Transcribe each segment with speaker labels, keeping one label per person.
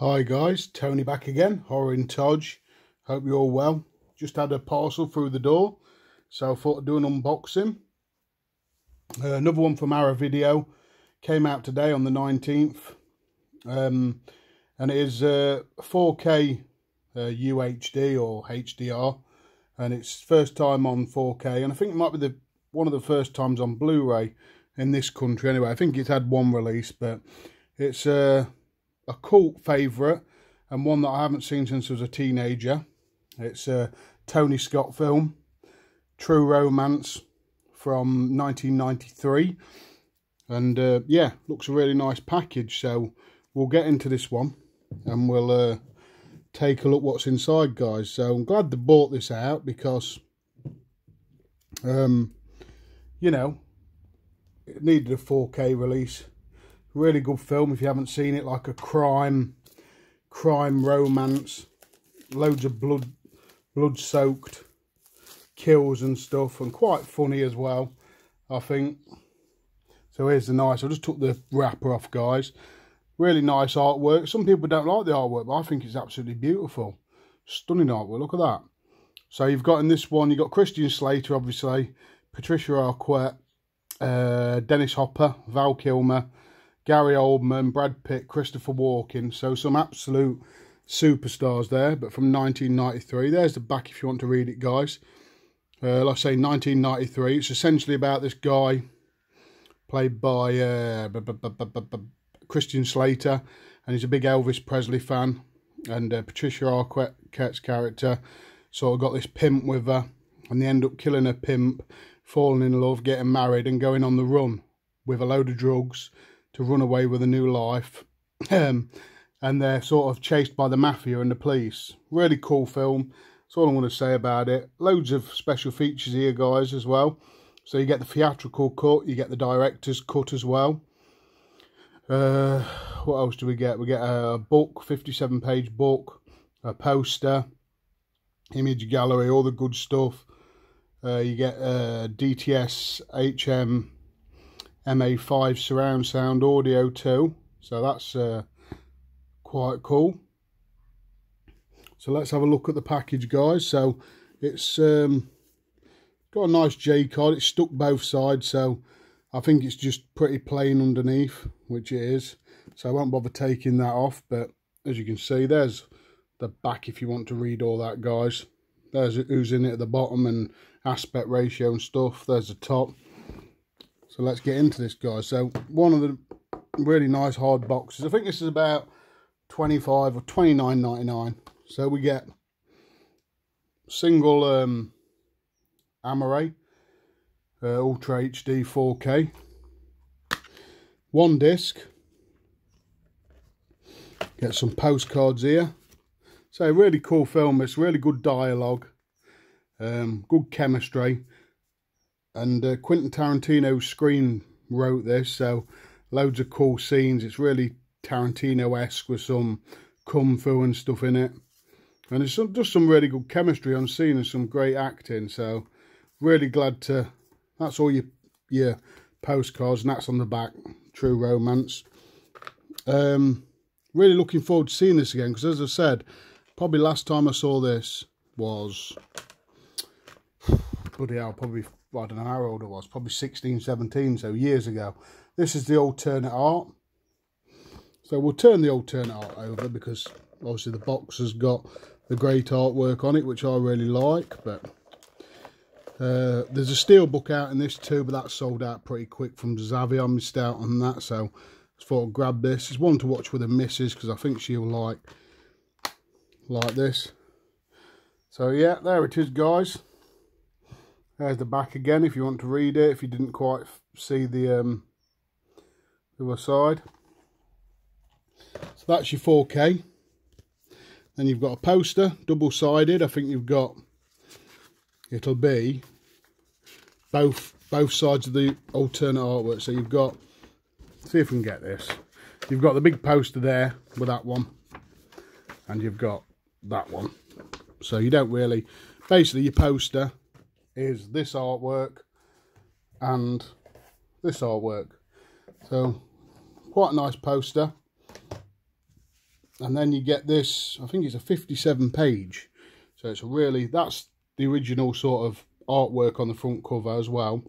Speaker 1: Hi guys, Tony back again, Horror in Todge. Hope you're all well. Just had a parcel through the door, so I thought I'd do an unboxing. Uh, another one from Arrow Video came out today on the 19th. Um, and it is uh, 4K uh, UHD or HDR. And it's first time on 4K. And I think it might be the one of the first times on Blu-ray in this country anyway. I think it's had one release, but it's uh, a cult favourite and one that I haven't seen since I was a teenager. It's a Tony Scott film, True Romance from 1993. And uh, yeah, looks a really nice package. So we'll get into this one and we'll uh, take a look what's inside, guys. So I'm glad they bought this out because, um, you know, it needed a 4K release. Really good film if you haven't seen it, like a crime, crime romance, loads of blood, blood-soaked kills and stuff, and quite funny as well, I think. So here's the nice. I just took the wrapper off, guys. Really nice artwork. Some people don't like the artwork, but I think it's absolutely beautiful. Stunning artwork. Look at that. So you've got in this one, you've got Christian Slater, obviously, Patricia Arquette, uh, Dennis Hopper, Val Kilmer, Gary Oldman, Brad Pitt, Christopher Walken. So some absolute superstars there, but from 1993. There's the back if you want to read it, guys. Uh, like I say, 1993. It's essentially about this guy played by uh, Christian Slater, and he's a big Elvis Presley fan. And uh, Patricia Arquette's character sort of got this pimp with her, and they end up killing a pimp, falling in love, getting married, and going on the run with a load of drugs to run away with a new life. Um, and they're sort of chased by the mafia and the police. Really cool film. That's all I'm going to say about it. Loads of special features here, guys, as well. So you get the theatrical cut, you get the director's cut as well. Uh, what else do we get? We get a book, 57 page book, a poster, image gallery, all the good stuff. Uh, you get a DTS HM MA5 surround sound audio too. So that's uh, quite cool. So let's have a look at the package, guys. So it's um, got a nice J card. It's stuck both sides, so I think it's just pretty plain underneath, which it is. So I won't bother taking that off. But as you can see, there's the back if you want to read all that, guys. There's who's in it at the bottom and aspect ratio and stuff. There's the top. So let's get into this, guys. So one of the really nice hard boxes. I think this is about 25 or 29.99. So we get single um, Amaray uh, Ultra HD 4K. One disc. Get some postcards here. So really cool film. It's really good dialogue. Um, good chemistry. And uh, Quentin Tarantino screen wrote this. So loads of cool scenes. It's really Tarantino-esque with some kung fu and stuff in it. And it's some, just some really good chemistry on scene and some great acting. So really glad to that's all your your postcards and that's on the back true romance um really looking forward to seeing this again because as i said probably last time i saw this was bloody hell probably i don't know how old it was probably 16 17 so years ago this is the alternate art so we'll turn the alternate art over because obviously the box has got the great artwork on it which i really like but uh, there's a steel book out in this too, but that sold out pretty quick from Zavvi. I missed out on that, so I thought I'd grab this. It's one to watch with the missus because I think she'll like like this. So yeah, there it is, guys. There's the back again if you want to read it, if you didn't quite see the um, the other side. So that's your 4K. Then you've got a poster, double-sided. I think you've got it'll be both both sides of the alternate artwork. So you've got, see if we can get this. You've got the big poster there with that one, and you've got that one. So you don't really, basically your poster is this artwork and this artwork. So quite a nice poster. and then you get this i think it's a 57 page. So it's really that's the original sort of artwork on the front cover as well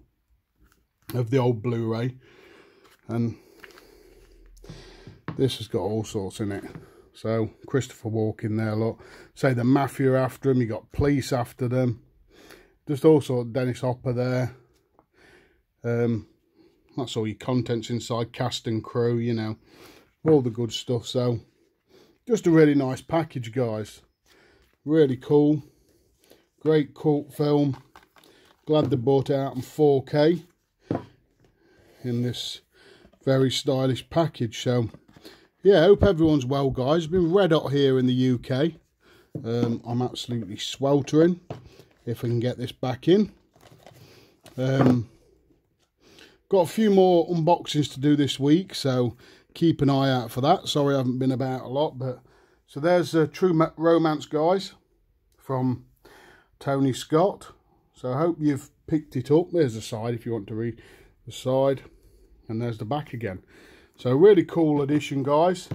Speaker 1: of the old blu-ray. And this has got all sorts in it. So Christopher Walken there look. Say the mafia after him you got police after them just also dennis hopper there. Um that's all your contents inside cast and crew you know all the good stuff. So just a really nice package guys. Really cool. Great cult film. Glad they bought it out in 4k in this very stylish package. So yeah hope everyone's well guys. It's been red hot here in the uk um, i'm absolutely sweltering if we can get this back in um, got a few more unboxings to do this week so keep an eye out for that. Sorry I haven't been about a lot, but so there's a True Romance, guys, from Tony Scott. So I hope you've picked it up. There's the side if you want to read the side, and there's the back again. So really cool edition, guys.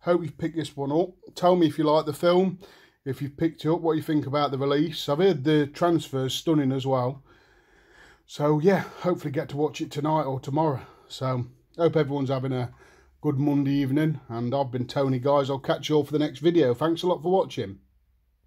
Speaker 1: Hope you've picked this one up. Tell me if you like the film, if you've picked up, what you think about the release. I've heard the transfers stunning as well. So yeah, hopefully get to watch it tonight or tomorrow. So hope everyone's having a good Monday evening. And I've been Tony, guys. I'll catch you all for the next video. Thanks a lot for watching.